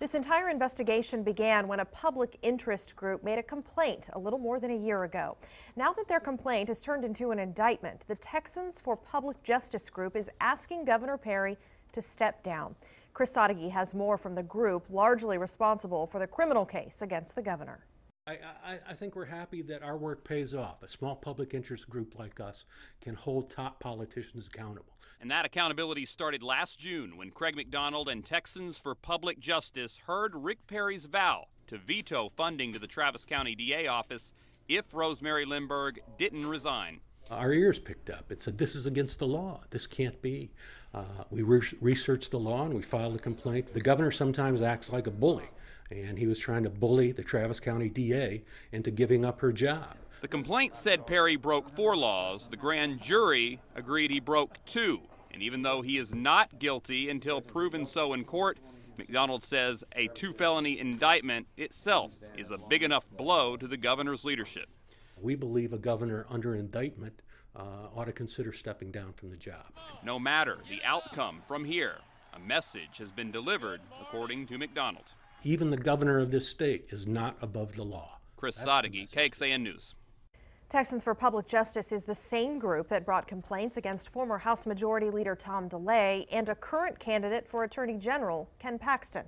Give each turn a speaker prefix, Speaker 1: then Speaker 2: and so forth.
Speaker 1: This entire investigation began when a public interest group made a complaint a little more than a year ago. Now that their complaint has turned into an indictment, the Texans for Public Justice group is asking Governor Perry to step down. Chris Sadeghi has more from the group largely responsible for the criminal case against the governor.
Speaker 2: I, I, I think we're happy that our work pays off. A small public interest group like us can hold top politicians accountable.
Speaker 3: And that accountability started last June when Craig McDonald and Texans for Public Justice heard Rick Perry's vow to veto funding to the Travis County DA office if Rosemary Lehmberg didn't resign.
Speaker 2: Our ears picked up. It said, This is against the law. This can't be. Uh, we re- researched the law and we filed a complaint. The governor sometimes acts like a bully, and he was trying to bully the Travis County DA into giving up her job.
Speaker 3: The complaint said Perry broke four laws. The grand jury agreed he broke two. And even though he is not guilty until proven so in court, McDonald says a two felony indictment itself is a big enough blow to the governor's leadership.
Speaker 2: We believe a governor under indictment uh, ought to consider stepping down from the job.
Speaker 3: No matter the outcome from here, a message has been delivered, according to McDonald.
Speaker 2: Even the governor of this state is not above the law.
Speaker 3: Chris Sadeghi, KXAN News.
Speaker 1: Texans for Public Justice is the same group that brought complaints against former House Majority Leader Tom DeLay and a current candidate for Attorney General, Ken Paxton.